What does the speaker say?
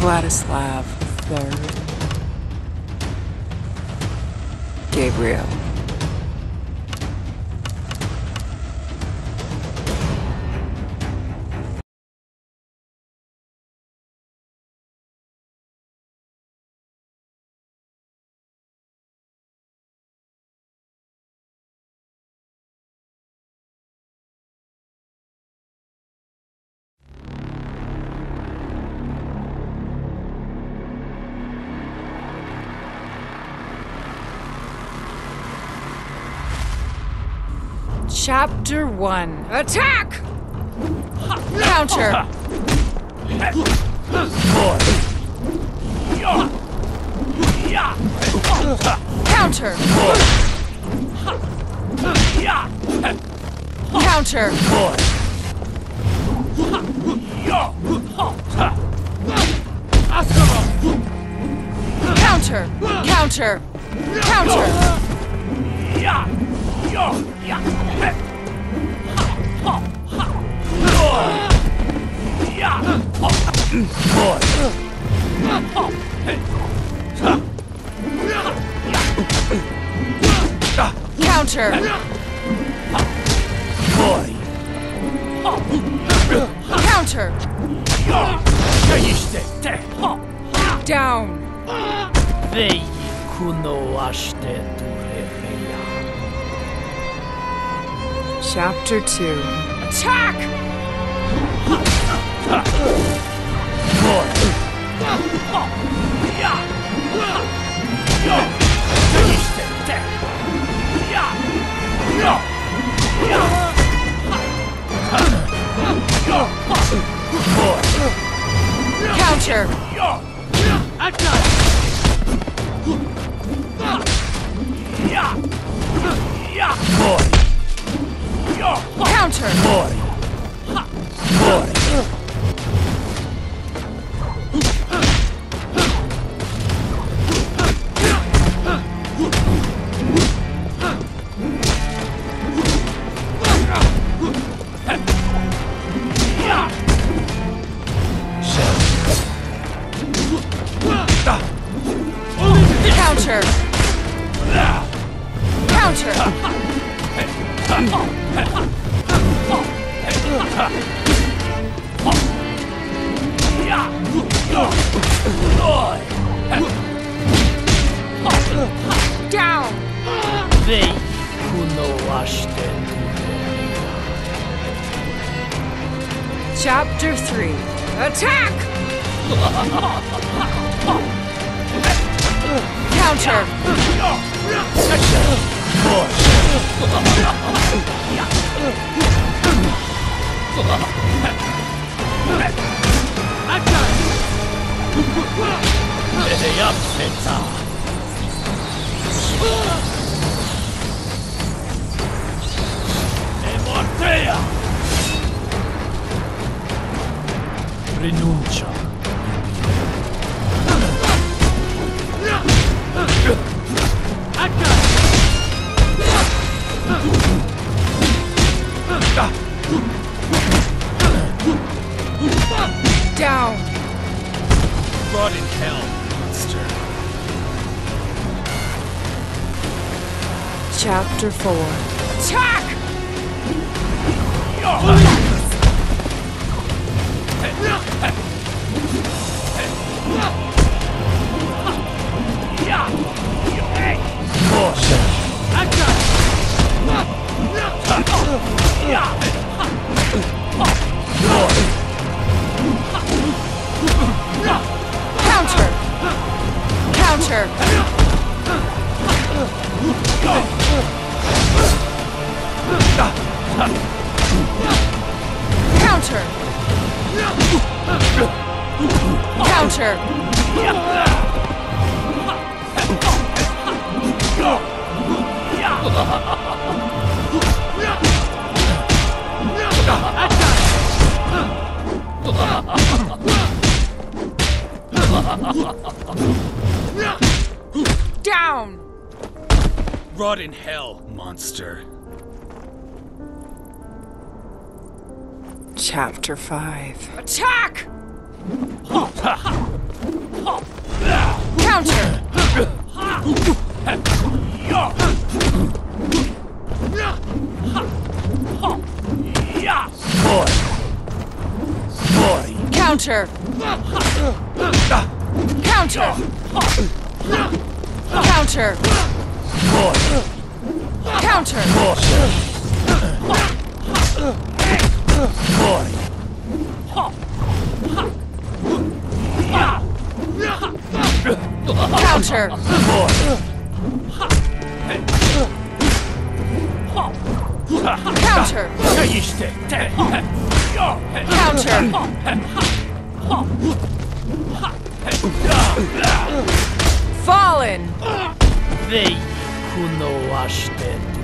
Vladislav III. Gabriel. Chapter 1 Attack! Counter! Counter! Counter! Counter! Counter! Counter! Counter! Counter! Down! Vei cunoaște tu. Chapter 2 Attack! Counter! Counter! Counter! turn. More. More. Counter! Counter! Down! They kuno washte Chapter 3 Attack! Counter! Push! the upsets are. Demortea! Down! Blood in hell! Chapter 4 Attack! Counter! Counter! Counter! Down! Rot in hell, monster. Chapter 5 Attack! Counter. Fuori! Fuori! Counter. Counter. Counter. Counter. Counter. Counter. Fallen. Veiccuno așteptare.